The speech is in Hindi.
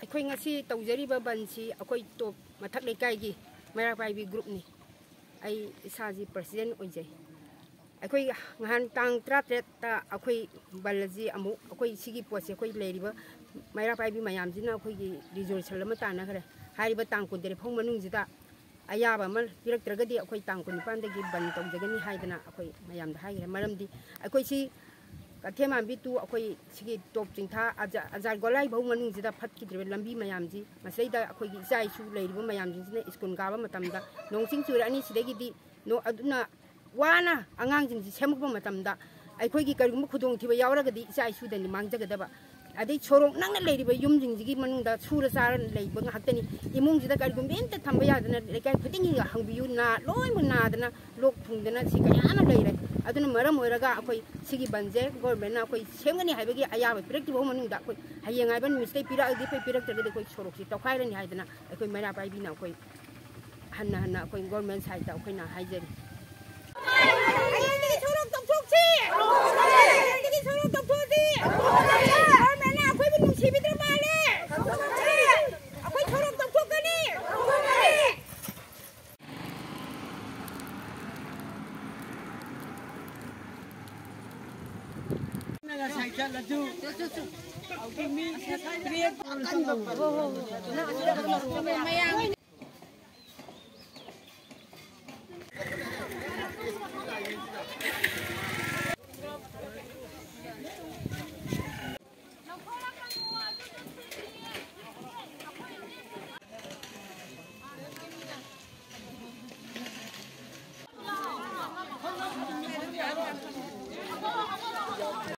ꯑꯩꯈꯣꯏ ꯉꯁꯤ ꯇꯧꯖꯔꯤꯕ ꯕꯟꯁꯤ ꯑꯩꯈꯣꯏ ꯇꯣꯞ ꯃꯊꯛ ꯂꯩꯀꯥꯏꯒꯤ ꯃꯩꯔꯥ ꯄꯥꯏꯕꯤ ꯒ꯭ꯔꯨꯞꯅꯤ ꯑꯩ ꯏꯁꯥꯁꯤ ꯄ꯭ꯔꯁꯤꯗꯦꯟ ꯑꯣꯏꯖꯩ ꯑꯩꯈꯣꯏ ꯅꯍꯥꯟ ꯇꯥꯡ ꯇꯔꯥꯇꯔꯦꯠꯇ ꯑꯩꯈꯣꯏ ꯕꯟ ꯑꯁꯤ ꯑꯃꯨꯛ ꯑꯩꯈꯣꯏ ꯁꯤꯒꯤ ꯄꯣꯠꯁꯦ ꯑꯩꯈꯣꯏ ꯂꯩꯔꯤꯕ ꯃꯩꯔꯥ ꯄꯥꯏꯕꯤ ꯃꯌꯥꯝꯁꯤꯅ ꯑꯩꯈꯣꯏꯒꯤ ꯔꯤꯖꯣꯂꯨꯁꯟ ꯑꯃ ꯇꯥꯟꯅꯈ꯭ꯔꯦ ꯍꯥꯏꯔꯤꯕ ꯇꯥꯡ ꯀꯨꯟꯇꯔꯦꯠ ꯐꯥꯎ ꯃꯅꯨꯡꯁꯤꯗ अयाब अमर पीरक्तरगदी अखोई तांग कुनिपानदगी बन तौजगनी हाइदना अखोई मयाम हाइरे मरमदी अखोई सी कथे मानबी तु अखोई सिगी टोप चिंथा अजा गोलाई फटकी द्रवे लंबी मयाम जी स्कूल गाबा नो अदुना वाना अंगांग जिंग सेमुक मतमदा अखोई की करगुम अदई छोरों नंग लेरी बे युम जिंग जिगी मनुंग दा छूर सार ले बंग हक्ते नि इमुंग ना लोय मु लोक फुंग दना सि ले बंजे ना अखोय सेंगनि हाइबेगी आया बे प्रेक्टिव हो मनुंग दा अखोय हायेंग आइबन मिस्टेक पिरा अदि पे पिरक ते अखोय गोरमेंट सि तखाय ꯃꯌꯥꯝ